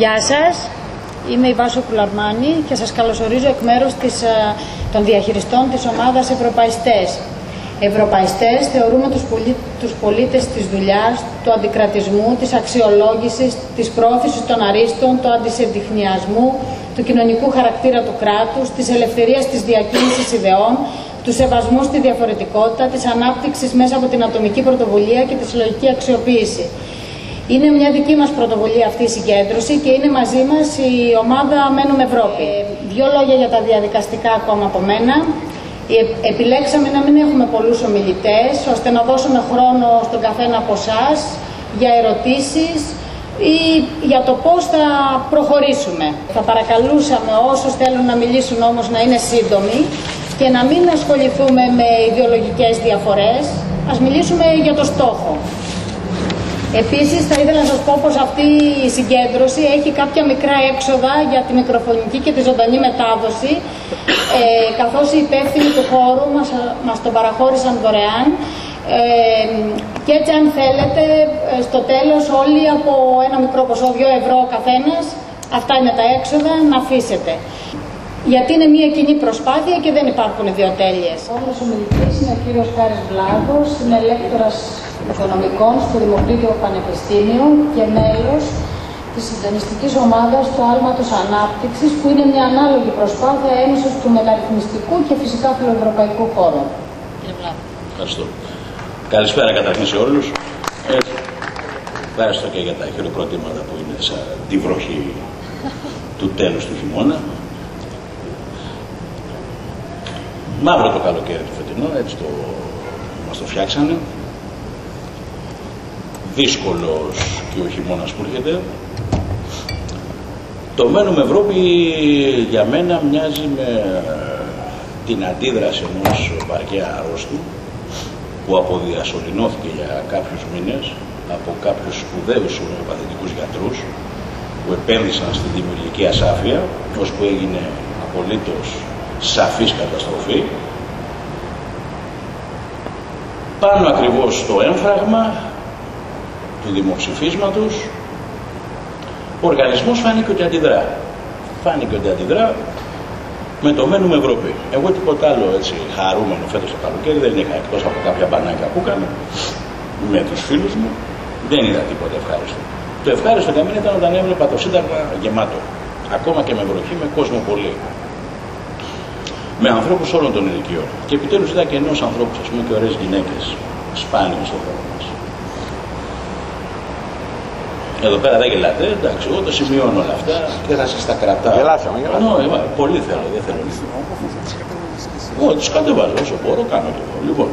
Γεια σας, είμαι η Βάσο Πουλαρμάνη και σας καλωσορίζω εκ μέρους της, ε, των διαχειριστών της ομάδας Ευρωπαϊστές. Ευρωπαϊστές θεωρούμε τους, πολί, τους πολίτες της δουλειάς, του αντικρατισμού, της αξιολόγησης, της πρόθεσης των αρίστων, του αντισυντηχνιασμού, του κοινωνικού χαρακτήρα του κράτους, της ελευθερίας της διακίνησης ιδεών, του σεβασμού στη διαφορετικότητα, της ανάπτυξης μέσα από την ατομική πρωτοβουλία και τη συλλογική αξιοποίηση. Είναι μια δική μας πρωτοβουλία αυτή η συγκέντρωση και είναι μαζί μας η ομάδα Μένουμε Ευρώπη. Ε, δύο λόγια για τα διαδικαστικά ακόμα από μένα. Ε, επιλέξαμε να μην έχουμε πολλούς ομιλητές, ώστε να δώσουμε χρόνο στον καθένα από εσάς για ερωτήσεις ή για το πώς θα προχωρήσουμε. Θα παρακαλούσαμε όσους θέλουν να μιλήσουν όμως να είναι σύντομοι και να μην ασχοληθούμε με ιδεολογικές διαφορές, ας μιλήσουμε για το στόχο. Επίσης θα ήθελα να σας πω πως αυτή η συγκέντρωση έχει κάποια μικρά έξοδα για τη μικροφωνική και τη ζωντανή μετάδοση ε, καθώς οι υπεύθυνοι του χώρου μας, μας τον παραχώρησαν δωρεάν ε, και έτσι αν θέλετε ε, στο τέλος όλοι από ένα μικρό ποσό, 2 ευρώ ο καθένας, αυτά είναι τα έξοδα, να αφήσετε. Γιατί είναι μια κοινή προσπάθεια και δεν υπάρχουν ιδιοτέλειες. Όλος ο μιλητής είναι ο κύριος Χάρης Βλάδος, είναι ελέκτορας Οικονομικών στο Δημοκρίτιο Πανεπιστήμιο και μέλος της συντονιστικής ομάδας του Άλματος Ανάπτυξης, που είναι μια ανάλογη προσπάθεια ένωσης του μεταρρυθμιστικού και φυσικά φιλοευρωπαϊκού χώρου. Ευχαριστώ. Καλησπέρα καταρχήν σε όλους. Ευχαριστώ και για τα χειροκροτήματα που είναι σαν τη βροχή του τέλους του χειμώνα. Μαύρο το καλοκαίρι του φετινό, έτσι το μας το φτιάξανε δύσκολος και ο χειμώνας που έρχεται. Το μένουμε Ευρώπη για μένα μοιάζει με την αντίδραση ενός βαριά αρρώστου που αποδιασωληνώθηκε για κάποιους μήνες από κάποιους σπουδαίους ομοιοπαθητικούς γιατρούς που επένδυσαν στη δημιουργική ασάφεια που έγινε απολύτως σαφής καταστροφή πάνω ακριβώς στο έμφραγμα του δημοψηφίσματος ο οργανισμός φάνηκε ότι αντιδρά. Φάνηκε ότι αντιδρά με το μένουμε Ευρώπη. Εγώ τίποτα άλλο έτσι χαρούμενο φέτος το καλοκαίρι δεν είχα εκτός από κάποια μπανάκια που έκανα με τους φίλους μου. Δεν είδα τίποτα ευχάριστο. Το ευχάριστο για μένα ήταν όταν έβλεπα το Σύνταγμα γεμάτο. Ακόμα και με βροχή, με κόσμο πολύ. Με ανθρώπους όλων των ηλικιών. Και επιτέλους είδα και ενός ανθρώπου, ας πούμε, και ωραίες γυναίκες. Σπάνιο στον χώρο μας. Εδώ πέρα δεν γελάτε, εντάξει, εγώ το σημειώνω όλα αυτά και θα σας τα κρατάω. Γελάσαμε, γελάσαμε. No, πολύ θέλω, δεν θέλω. Εγώ τους κατεβάζω όσο μπορώ, κάνω το. Λοιπόν,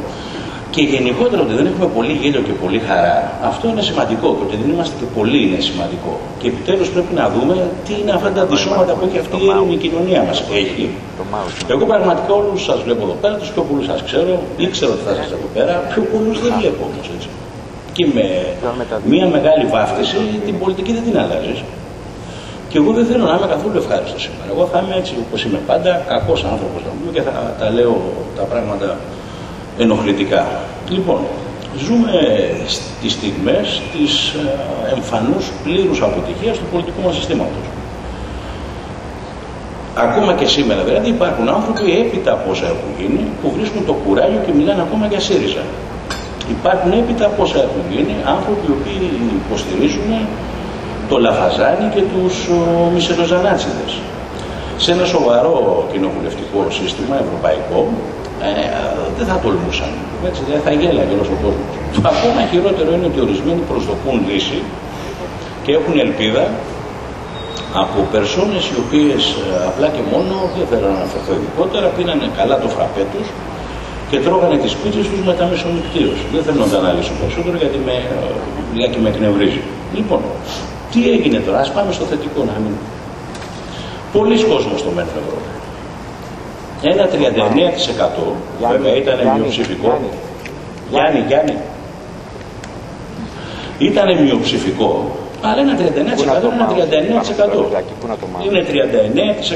και γενικότερα ότι δεν έχουμε πολύ γέλιο και πολύ χαρά, αυτό είναι σημαντικό. Και ότι δεν είμαστε και πολλοί είναι σημαντικό. Και επιτέλους πρέπει να δούμε τι είναι αυτά τα αντισώματα που έχει αυτή η ελληνική κοινωνία μας. Έχει. Εγώ πραγματικά όλους σας βλέπω εδώ πέρα, τους πιο πολλούς σας ξέρω, ήξερα ότι θα είστε εδώ πέρα, πιο πολλούς δεν βλέπω όμως έτσι και με μια μεγάλη βάφτιση την πολιτική δεν την αλλάζει. Και εγώ δεν θέλω να είμαι καθόλου ευχάριστος σήμερα. Εγώ θα είμαι έτσι όπως είμαι πάντα, κακός άνθρωπος να πούμε και θα τα λέω τα πράγματα ενοχλητικά. Λοιπόν, ζούμε στις στιγμές της ε, εμφανούς πλήρους αποτυχίας του πολιτικού μας συστήματος. Ακόμα και σήμερα δηλαδή υπάρχουν άνθρωποι έπειτα από όσα έχουν γίνει που βρίσκουν το κουράγιο και μιλάνε ακόμα για ΣΥΡΙΖΑ. Υπάρχουν έπειτα πόσα έχουν γίνει άνθρωποι οι οποίοι υποστηρίζουν το λαφαζάνι και τους μισελοζανάτσιδες. Σε ένα σοβαρό κοινοβουλευτικό σύστημα ευρωπαϊκό ε, δεν θα τολμούσαν. Έτσι, δεν θα γέλαγε όλος ο κόσμος. Το ακόμα χειρότερο είναι ότι ορισμένοι προσδοκούν λύση και έχουν ελπίδα από περσόνες οι οποίες ε, απλά και μόνο, δεν θέλω να αναφερθώ ειδικότερα, πίνανε καλά το φραπέ τους και τρώγανε τις πίτσες τους με τα μεσονυχτήρωση. Δεν θέλω να τα αναλύσω περισσότερο γιατί με, λιγάκι με εκνευρίζει. Λοιπόν, τι έγινε τώρα, ας πάμε στο θετικό να μην. Πολλοί κόσμος στο μένουν Ευρώπη. Ένα 39% βέβαια ήταν μειοψηφικό. Γιάννη, Γιάννη. Ήταν μειοψηφικό αλλά ένα 39% είναι ένα 39%. Είναι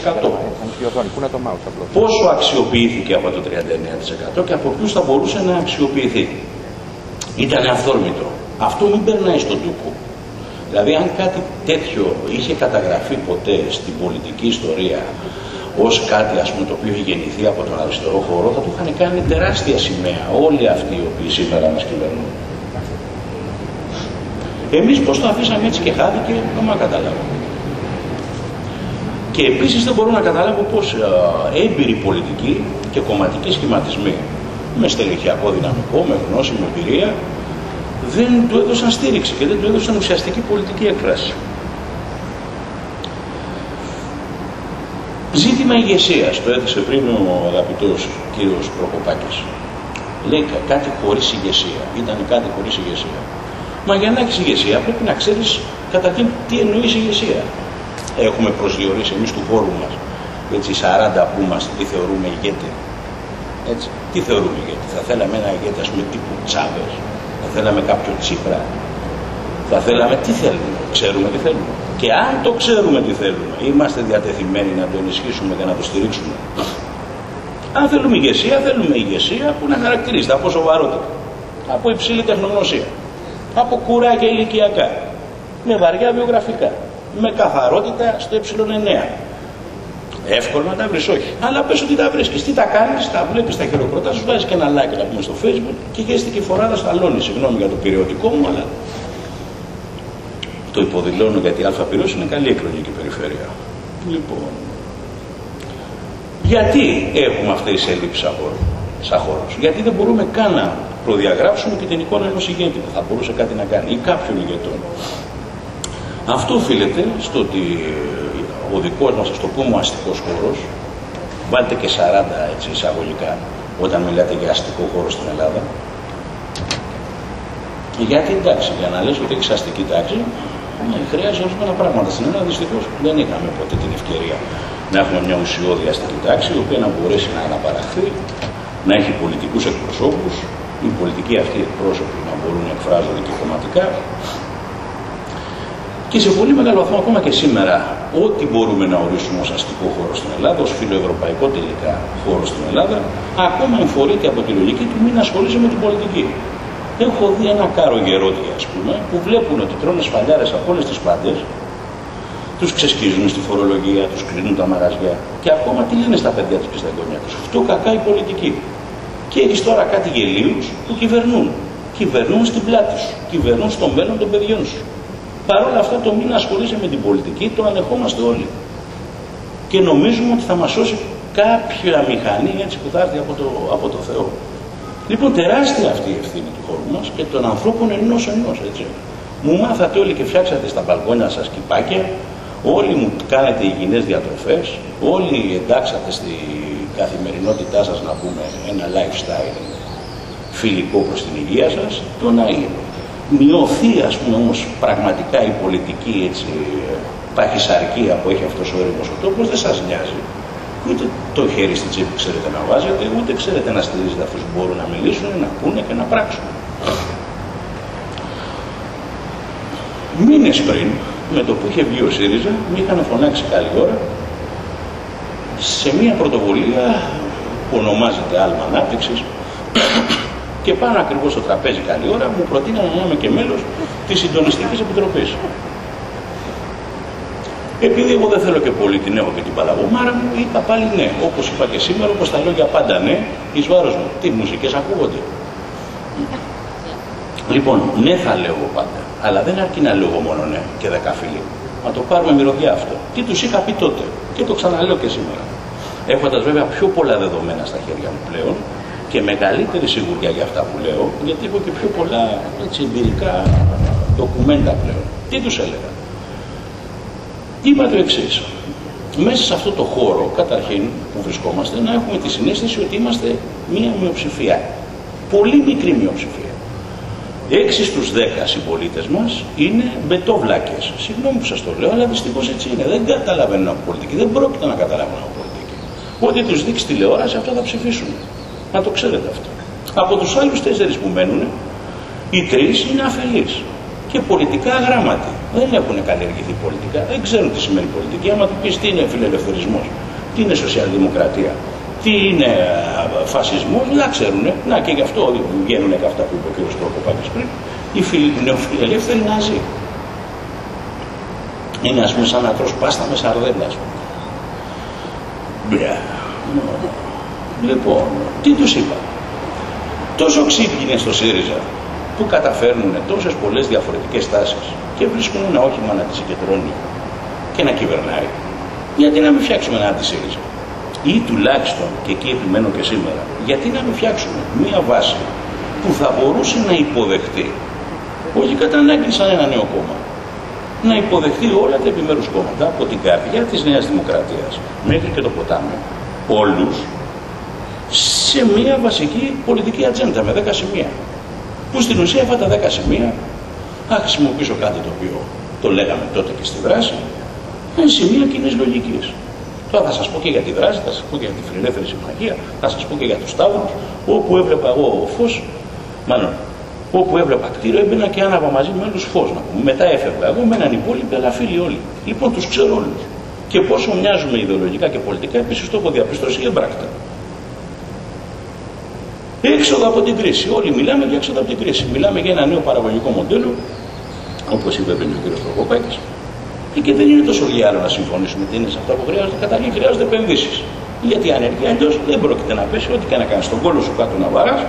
39%. Πόσο αξιοποιήθηκε από το 39% και από ποιους θα μπορούσε να αξιοποιηθεί; Ήταν αυθόρμητο. Αυτό μην περνάει στον τούκο. Δηλαδή αν κάτι τέτοιο είχε καταγραφεί ποτέ στην πολιτική ιστορία ως κάτι ας πούμε το οποίο είχε γεννηθεί από τον αριστερό χώρο θα του είχαν κάνει τεράστια σημαία όλοι αυτοί οι οποίοι σήμερα μας κυβερνούν. Εμείς πώς το αφήσαμε έτσι και χάθηκε, δεν μα καταλάβω. Και επίσης δεν μπορώ να καταλάβω πώς ε, έμπειροι πολιτικοί και κομματικοί σχηματισμοί με στελεχειακό δυναμικό, με γνώση, με εμπειρία, δεν του έδωσαν στήριξη και δεν του έδωσαν ουσιαστική πολιτική έκφραση. Ζήτημα ηγεσίας, το έθεσε πριν ο αγαπητός κύριος Προκοπάκης. Λέει κάτι χωρίς ηγεσία. Ήταν κάτι χωρίς ηγεσία. Μα για να έχεις ηγεσία πρέπει να ξέρεις καταρχήν τι εννοείς ηγεσία. Έχουμε προσδιορίσει εμείς του χώρου μας, έτσι 40 που είμαστε, τι θεωρούμε ηγέτη. Έτσι, τι θεωρούμε ηγέτη. Θα θέλαμε ένα ηγέτη, ας πούμε, τύπου Τσάβες. Θα θέλαμε κάποιο Τσίπρα. Θα θέλαμε τι θέλουμε. Ξέρουμε τι θέλουμε. Και αν το ξέρουμε τι θέλουμε, είμαστε διατεθειμένοι να το ενισχύσουμε και να το στηρίξουμε. Αν θέλουμε ηγεσία, θέλουμε ηγεσία που να χαρακτηρίζεται από σοβαρότητα, από υψηλή τεχνογνωσία, από κουράκια ηλικιακά, με βαριά βιογραφικά, με καθαρότητα στο ε9. Εύκολο να τα βρεις, όχι. Αλλά πες ότι τα βρίσκεις. Τι τα κάνεις, τα βλέπεις, τα χειροκροτάς, σου βάζεις και ένα like να πούμε στο facebook και γέστη και φοράδα σταλώνεις. Συγγνώμη για το περιοδικό μου, αλλά το υποδηλώνω γιατί η ΑΠ είναι καλή εκλογική περιφέρεια. Λοιπόν, γιατί έχουμε αυτές τις έλλειψεις σαν χώρος. Γιατί δεν μπορούμε καν να προδιαγράψουμε και την εικόνα ενός ηγέτη που θα μπορούσε κάτι να κάνει ή κάποιον ηγετών. Αυτό οφείλεται στο ότι ο δικός μας, ας το πούμε, αστικός χώρος, βάλτε και 40 έτσι, εισαγωγικά όταν μιλάτε για αστικό χώρο στην Ελλάδα, γιατί εντάξει, για να λες ότι έχεις αστική τάξη, ναι, χρειάζεται ορισμένα πράγματα. Στην Ελλάδα δυστυχώς δεν είχαμε ποτέ την ευκαιρία να έχουμε μια ουσιώδη αστική τάξη, η οποία να μπορέσει να αναπαραχθεί, να έχει πολιτικούς εκπροσώπους, οι πολιτικοί αυτοί εκπρόσωποι να μπορούν να εκφράζονται και κομματικά. Και σε πολύ μεγάλο βαθμό ακόμα και σήμερα, ό,τι μπορούμε να ορίσουμε ως αστικό χώρο στην Ελλάδα, ως φιλοευρωπαϊκό τελικά χώρο στην Ελλάδα, ακόμα εμφορείται από τη λογική του μην ασχολείσαι με την πολιτική. Έχω δει ένα κάρο γερόντια, ας πούμε, που βλέπουν ότι τρώνε σφαλιάρες από όλες τις πάντε, τους ξεσκίζουν στη φορολογία, τους κλείνουν τα μαγαζιά και ακόμα τι λένε στα παιδιά του και στα εγγόνια του. Αυτό κακά η πολιτική. Και έχεις τώρα κάτι γελίου που κυβερνούν. Κυβερνούν στην πλάτη σου. Κυβερνούν στο μέλλον των παιδιών σου. Παρ' όλα αυτά το μην ασχολείσαι με την πολιτική το ανεχόμαστε όλοι. Και νομίζουμε ότι θα μας σώσει κάποια μηχανή έτσι που θα έρθει από το, από το Θεό. Λοιπόν, τεράστια αυτή η ευθύνη του χώρου μας και των ανθρώπων ενός ενός, έτσι. Μου μάθατε όλοι και φτιάξατε στα μπαλκόνια σας κυπάκια, όλοι μου κάνετε υγιεινέ διατροφές, όλοι εντάξατε στη καθημερινότητά σας να πούμε ένα lifestyle φιλικό προς την υγεία σας. Το να μειωθεί, ας πούμε, όμως πραγματικά η πολιτική έτσι, παχυσαρκία που έχει αυτός ο έρημο ο τόπο δεν σας νοιάζει ούτε το χέρι στην τσέπη ξέρετε να βάζετε, ούτε ξέρετε να στηρίζετε αυτούς που μπορούν να μιλήσουν, να πούνε και να πράξουν. Μήνες πριν, με το που είχε βγει ο ΣΥΡΙΖΑ, με είχαν φωνάξει καλή ώρα σε μια πρωτοβουλία που ονομάζεται Άλμα Ανάπτυξης και πάνω ακριβώς στο τραπέζι καλή ώρα μου προτείνανε να είμαι και μέλος της Συντονιστικής Επιτροπής. Επειδή εγώ δεν θέλω και πολύ την έχω και την παλαβομάρα μου, είπα πάλι ναι. Όπως είπα και σήμερα, όπως τα λόγια πάντα ναι, εις βάρος μου. Τι μουσικές ακούγονται. Λοιπόν, ναι θα λέω εγώ πάντα. Αλλά δεν αρκεί να λέω μόνο ναι και δεκαφίλι. Να το πάρουμε μυρωδιά αυτό. Τι τους είχα πει τότε. Και το ξαναλέω και σήμερα. Έχοντας βέβαια πιο πολλά δεδομένα στα χέρια μου πλέον και μεγαλύτερη σιγουριά για αυτά που λέω, γιατί έχω και πιο πολλά έτσι, εμπειρικά ντοκουμέντα πλέον. Τι τους έλεγα; Είπα το εξής. Μέσα σε αυτό το χώρο, καταρχήν που βρισκόμαστε, να έχουμε τη συνέστηση ότι είμαστε μία μειοψηφία. Πολύ μικρή μειοψηφία. Έξι στους δέκα συμπολίτες μας είναι μπετόβλακες. Συγγνώμη που σας το λέω, αλλά δυστυχώς έτσι είναι. Δεν καταλαβαίνουν από πολιτική. Δεν πρόκειται να καταλάβουν από πολιτική. Ό,τι τους δείξει τηλεόραση, αυτό θα ψηφίσουν. Να το ξέρετε αυτό. Από τους άλλους τέσσερις που μένουν, οι τρεις είναι αφελείς και πολιτικά αγράμματοι. Δεν έχουν καλλιεργηθεί πολιτικά, δεν ξέρουν τι σημαίνει πολιτική. Άμα του πεις τι είναι φιλελευθερισμός, τι είναι σοσιαλδημοκρατία, τι είναι φασισμό, δεν ξέρουν. Να και γι' αυτό βγαίνουν και αυτά που είπε ο κ. Τροποπάκη πριν, οι νεοφιλελεύθεροι Ναζί. Είναι ας πούμε σαν να τρως πάστα με σαρδέλα. Μπρε. Λοιπόν, τι τους είπα. Τόσο ξύπνοι στο ΣΥΡΙΖΑ που καταφέρνουν τόσες πολλές διαφορετικές τάσεις και βρίσκουν ένα όχημα να τις συγκεντρώνει και να κυβερνάει. Γιατί να μην φτιάξουμε ένα αντισύριζα. Ή τουλάχιστον, και εκεί επιμένω και σήμερα, γιατί να μην φτιάξουμε μία βάση που θα μπορούσε να υποδεχτεί, όχι κατά ανάγκη σαν ένα νέο κόμμα, να υποδεχτεί όλα τα επιμέρους κόμματα από την καρδιά της Νέας Δημοκρατίας μέχρι και το ποτάμι, όλους, σε μία βασική πολιτική ατζέντα με 10 σημεία. Που στην ουσία αυτά τα 10 σημεία θα χρησιμοποιήσω κάτι το οποίο το λέγαμε τότε και στη δράση, είναι σημεία κοινής λογικής. Τώρα θα σας πω και για τη δράση, θα σας πω και για τη φιλελεύθερη συμμαχία, θα σας πω και για τους τάβρου, όπου έβλεπα εγώ φως, μάλλον όπου έβλεπα κτίριο έμπαινα και άναβα μαζί με άλλους φως. Μετά έφευγα εγώ με έναν υπόλοιπο, αλλά φίλοι όλοι. Λοιπόν, τους ξέρω όλους. Και πόσο μοιάζουμε ιδεολογικά και πολιτικά, επίσης το έχω διαπιστώσει εμπράκτα. Έξοδο από την κρίση. Όλοι μιλάμε για έξοδο από την κρίση. Μιλάμε για ένα νέο παραγωγικό μοντέλο, όπως είπε πριν ο κ. Προκοπάκης, και δεν είναι τόσο γυάλο να συμφωνήσουμε τι είναι σε αυτά που χρειάζονται. Καταρχήν χρειάζονται επενδύσεις. Γιατί η ανεργία αλλιώ δεν πρόκειται να πέσει ό,τι και να κάνεις στον κόλλο σου κάτω να βαράς.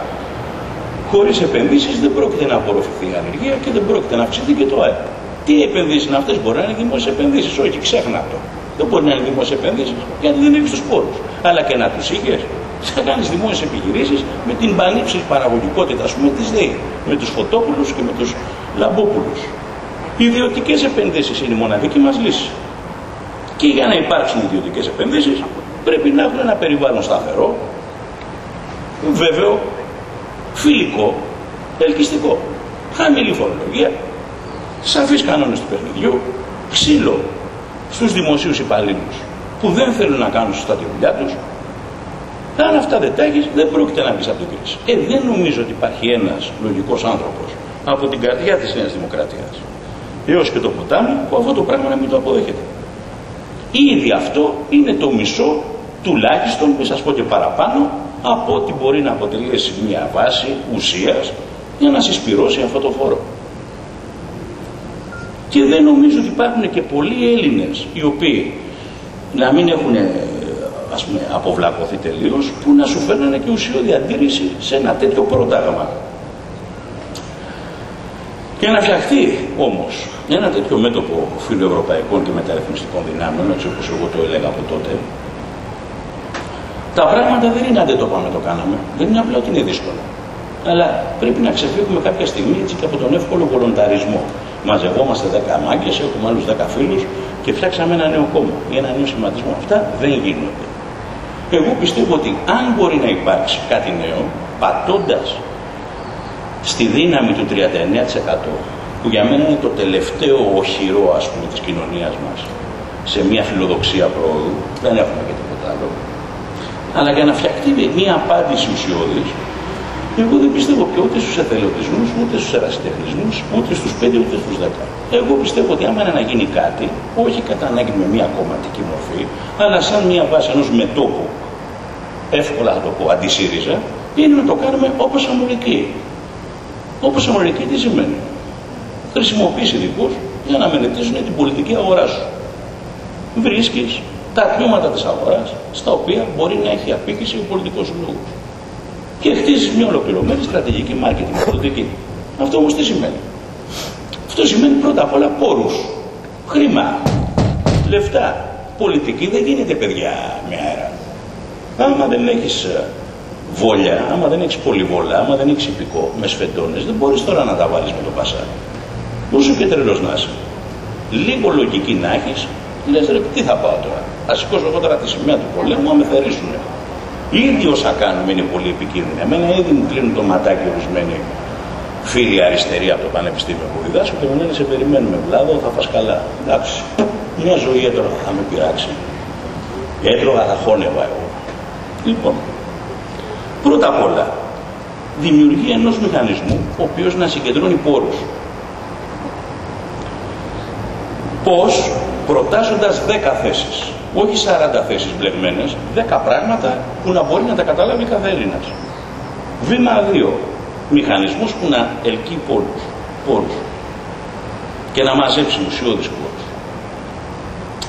Χωρίς επενδύσεις δεν πρόκειται να απορροφηθεί η ανεργία και δεν πρόκειται να αυξηθεί και το ΑΕΠ. Τι επενδύσεις είναι αυτές, μπορεί να είναι δημόσιες επενδύσεις. Όχι, ξέχνα το. Δεν μπορεί να είναι δημόσιες επενδύσεις γιατί δεν έχεις τους πόρους. Αλλά και να τους είχες, θα κάνεις δημόσιες επιχειρήσεις με την πανύψης παραγωγικότητας, α πούμε, τη ΔΕΗ. Με τους φωτόπουλους και με τους λαμπόπουλους. Οι ιδιωτικές επενδύσεις είναι η μοναδική μας λύση. Και για να υπάρξουν ιδιωτικές επενδύσεις πρέπει να έχουν ένα περιβάλλον σταθερό, βέβαιο, φιλικό, ελκυστικό. Χαμηλή φορολογία, σαφείς κανόνες του παιχνιδιού, ξύλο στους δημοσίους υπαλλήλους που δεν θέλουν να κάνουν σωστά τη δουλειά τους. Αν αυτά δεν τα έχεις, δεν πρόκειται να μπεις από την κρίση. Ε, δεν νομίζω ότι υπάρχει ένας λογικός άνθρωπος από την καρδιά της Νέας Δημοκρατίας έως και το ποτάμι που αυτό το πράγμα να μην το αποδέχεται. Ήδη αυτό είναι το μισό τουλάχιστον, μην σας πω και παραπάνω, από ό,τι μπορεί να αποτελέσει μια βάση ουσίας για να συσπυρώσει αυτό το φόρο. Και δεν νομίζω ότι υπάρχουν και πολλοί Έλληνες οι οποίοι να μην έχουν ας πούμε, αποβλακωθεί τελείως που να σου φέρνανε και ουσιώδη αντίρρηση σε ένα τέτοιο πρόταγμα. Και να φτιαχτεί όμως ένα τέτοιο μέτωπο φιλοευρωπαϊκών και μεταρρυθμιστικών δυνάμεων, έτσι όπως εγώ το έλεγα από τότε, τα πράγματα δεν είναι αν δεν το πάμε το κάναμε. Δεν είναι απλά ότι είναι δύσκολο. Αλλά πρέπει να ξεφύγουμε κάποια στιγμή έτσι και από τον εύκολο βολονταρισμό. Μαζευόμαστε 10 μάγκες, έχουμε άλλους 10 φίλους και φτιάξαμε ένα νέο κόμμα ή ένα νέο σχηματισμό. Αυτά δεν γίνονται. Εγώ πιστεύω ότι αν μπορεί να υπάρξει κάτι νέο, πατώντας στη δύναμη του 39% που για μένα είναι το τελευταίο οχυρό ας πούμε της κοινωνίας μας σε μια φιλοδοξία πρόοδου, δεν έχουμε και τίποτα άλλο. Αλλά για να φτιαχτεί μια απάντηση ουσιώδης, εγώ δεν πιστεύω και ούτε στους εθελοντισμούς, ούτε στους ερασιτεχνισμούς, ούτε στους πέντε, ούτε στους δέκα. Εγώ πιστεύω ότι άμα είναι να γίνει κάτι, όχι κατά ανάγκη με μια κομματική μορφή, αλλά σαν μια βάση ενός μετόπου, εύκολα θα το πω, αντισύριζα, είναι να το κάνουμε όπως Αμερική. Όπως Αμερική τι σημαίνει. Χρησιμοποιείς ειδικούς για να μελετήσουν την πολιτική αγορά σου. Βρίσκεις τα τμήματα της αγοράς στα οποία μπορεί να έχει απίκηση ο πολιτικός σου λόγος. Και χτίζεις μια ολοκληρωμένη στρατηγική marketing πολιτική. Αυτό όμως τι σημαίνει; Αυτό σημαίνει πρώτα απ' όλα πόρους, χρήμα, λεφτά. Πολιτική δεν γίνεται παιδιά μια αέρα. Άμα δεν έχεις ε, βόλια, άμα δεν έχεις πολυβόλα, άμα δεν έχεις υπηκό με σφεντώνες, δεν μπορείς τώρα να τα βάλεις με το πασάρι. Όσο και τρελός να είσαι. Λίγο λογική να έχεις, λες ρε, τι θα πάω τώρα; Α σηκώσω εγώ τώρα τη σημαία του πολέμου, με θερήσουν. Ήδη όσα κάνουμε είναι πολύ επικίνδυνα. Εμένα ήδη μου κλείνουν το ματάκι ορισμένοι φίλοι αριστεροί από το πανεπιστήμιο που διδάσκω και μου λένε σε περιμένουμε βλάδο, θα πα καλά. Εντάξει, μια ζωή έτρωγα θα με πειράξει. Έτρωγα θα χώνευα εγώ. Λοιπόν, Πρώτα απ' όλα, δημιουργία ενός μηχανισμού ο οποίος να συγκεντρώνει πόρους. Πώς, προτάσσοντας 10 θέσεις, όχι 40 θέσεις μπλεγμένες, 10 πράγματα που να μπορεί να τα καταλάβει κάθε Έλληνας. Βήμα 2. Μηχανισμούς που να ελκύει πόρους, πόρους και να μαζέψει ουσιώδεις πόρους.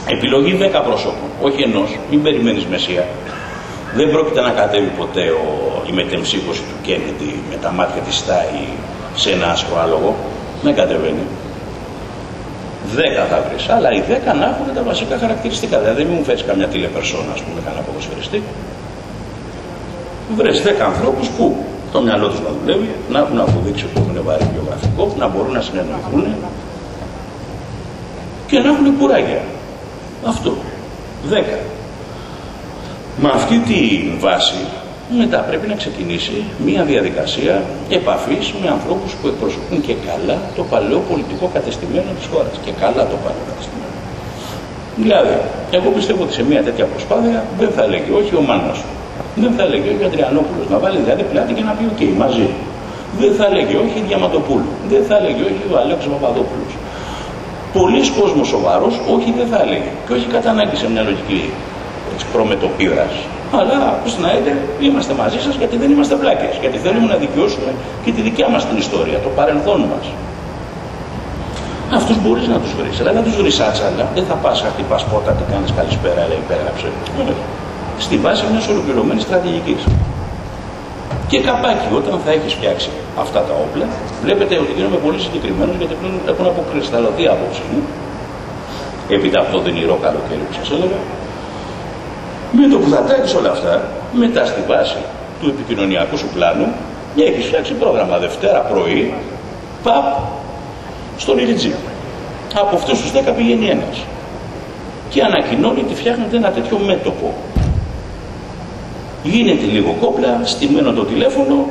Επιλογή 10 προσώπων, όχι ενός, μην περιμένεις μεσία. Δεν πρόκειται να κατέβει ποτέ ο, η μετεμψύχωση του Κέννιντι με τα μάτια της Στάι σε ένα άσπρο άλογο. Δεν κατεβαίνει. Δέκα θα βρεις. Αλλά οι δέκα να έχουν τα βασικά χαρακτηριστικά. Δηλαδή, μην μου φέρεις καμιά τηλεπερσόνα, ας πούμε, κανένα ποδοσφαιριστή. Βρες δέκα ανθρώπους που το μυαλό τους να δουλεύει, να έχουν αποδείξει ότι έχουν βάρη βιογραφικό, να μπορούν να συνεννοηθούν και να έχουν κουράγια. Αυτό. Δέκα. Με αυτή τη βάση μετά πρέπει να ξεκινήσει μια διαδικασία επαφής με ανθρώπους που εκπροσωπούν και καλά το παλαιό πολιτικό κατεστημένο της χώρας. Και καλά το παλαιό κατεστημένο. Δηλαδή, εγώ πιστεύω ότι σε μια τέτοια προσπάθεια δεν θα έλεγε όχι ο Μάνος. Δεν θα έλεγε όχι ο Αντριανόπουλος. Να βάλει δηλαδή πλάτη και να πει οκ, μαζί. Δεν θα έλεγε όχι η Διαμαντοπούλου. Δεν θα έλεγε όχι ο Αλέξης Παπαδόπουλος. Πολλοί κόσμος σοβαρός όχι δεν θα έλεγε. Και όχι κατά ανάγκη σε μια λογική προμετωπίδας αλλά όπως να είτε είμαστε μαζί σας γιατί δεν είμαστε βλάκες, γιατί θέλουμε να δικαιώσουμε και τη δικιά μας την ιστορία, το παρελθόν μας. Αυτούς μπορείς να τους βρεις, αλλά δεν τους βρεις άτσαλα, δεν θα πας χτυπάς πόρτα και κάνεις καλησπέρα, λέει υπέγραψε. Στη βάση μιας ολοκληρωμένης στρατηγικής. Και καπάκι, όταν θα έχεις φτιάξει αυτά τα όπλα, βλέπετε ότι γίνομαι πολύ συγκεκριμένος γιατί πλέον έχουν αποκρισταλωθεί απόψη μου, έπειτα από το δενηρό καλοκαίρι που σας έλεγα, με το που θα τρέξεις όλα αυτά, μετά στη βάση του επικοινωνιακού σου πλάνου, έχεις φτιάξει πρόγραμμα Δευτέρα πρωί, παπ, στον Ιλιτζή. Από αυτούς τους 10 πηγαίνει ένας. Και ανακοινώνει ότι φτιάχνεται ένα τέτοιο μέτωπο. Γίνεται λίγο κόπλα, στημένο το τηλέφωνο,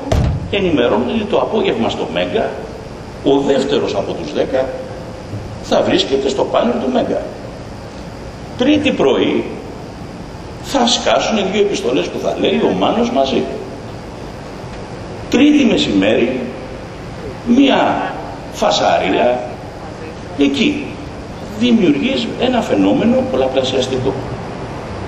ενημερώνει το απόγευμα στο Μέγκα, ο δεύτερος από τους 10 θα βρίσκεται στο πάνελ του Μέγκα. Τρίτη πρωί θα σκάσουν δύο επιστολές που θα λέει ο Μάνος μαζί. Τρίτη μεσημέρι, μία φασάρια εκεί δημιουργείς ένα φαινόμενο πολλαπλασιαστικό.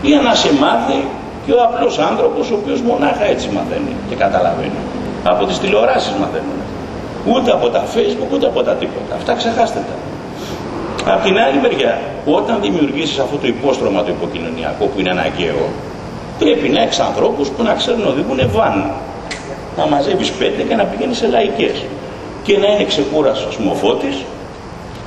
Για να σε μάθει και ο απλός άνθρωπος ο οποίος μονάχα έτσι μαθαίνει και καταλαβαίνει. Από τις τηλεοράσεις μαθαίνουν. Ούτε από τα facebook ούτε από τα τίποτα. Αυτά ξεχάστε τα. Απ' την άλλη μεριά, όταν δημιουργήσεις αυτό το υπόστρωμα το υποκοινωνιακό που είναι αναγκαίο, πρέπει να έχεις ανθρώπους που να ξέρουν να οδηγούν βαν. Να μαζεύεις πέντε και να πηγαίνεις σε λαϊκές. Και να είναι ξεκούραστος ο φώτη,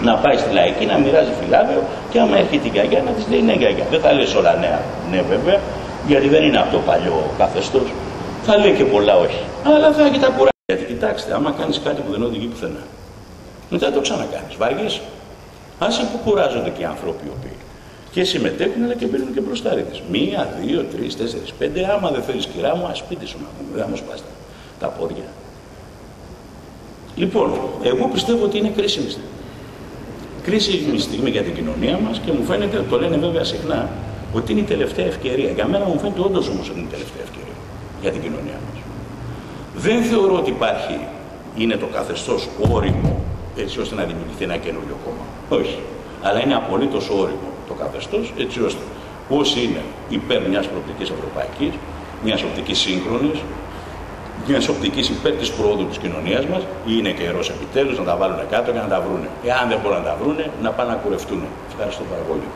να πάει στη λαϊκή, να μοιράζει φυλάδιο και άμα έρχεται η γιαγιά να της λέει ναι γιαγιά. Δεν θα λες όλα νέα, ναι βέβαια, γιατί δεν είναι αυτό το παλιό καθεστώς. Θα λέει και πολλά όχι. Αλλά θα έχει τα κουράγια. Γιατί κοιτάξτε, άμα κάνεις κάτι που δεν οδηγεί πουθενά, μετά το ξανακάνεις. Βαριέσαι. Άσε που κουράζονται και οι άνθρωποι οι οποίοι και συμμετέχουν αλλά και μπαίνουν και μπροστάριδες. Μία, δύο, τρεις, τέσσερις, πέντε. Άμα δεν θέλεις κυρά μου, ας σπίτι σου να πούμε. Δεν μου σπάστε τα πόδια. Λοιπόν, εγώ πιστεύω ότι είναι κρίσιμη στιγμή. Κρίσιμη στιγμή για την κοινωνία μας και μου φαίνεται, το λένε βέβαια συχνά, ότι είναι η τελευταία ευκαιρία. Για μένα μου φαίνεται όντως όμως ότι είναι η τελευταία ευκαιρία για την κοινωνία μας. Δεν θεωρώ ότι υπάρχει, είναι το καθεστώς όριμο έτσι ώστε να δημιουργηθεί ένα καινούριο κόμμα. Όχι. Αλλά είναι απολύτως όριμο το καθεστώς έτσι ώστε όσοι είναι υπέρ μιας προοπτικής ευρωπαϊκής, μιας οπτικής σύγχρονης, μιας οπτικής υπέρ της πρόοδου της κοινωνίας μας, είναι καιρός επιτέλους να τα βάλουν κάτω και να τα βρούνε. Εάν δεν μπορούν να τα βρούνε, να πάνε να κουρευτούν. Ευχαριστώ πάρα πολύ.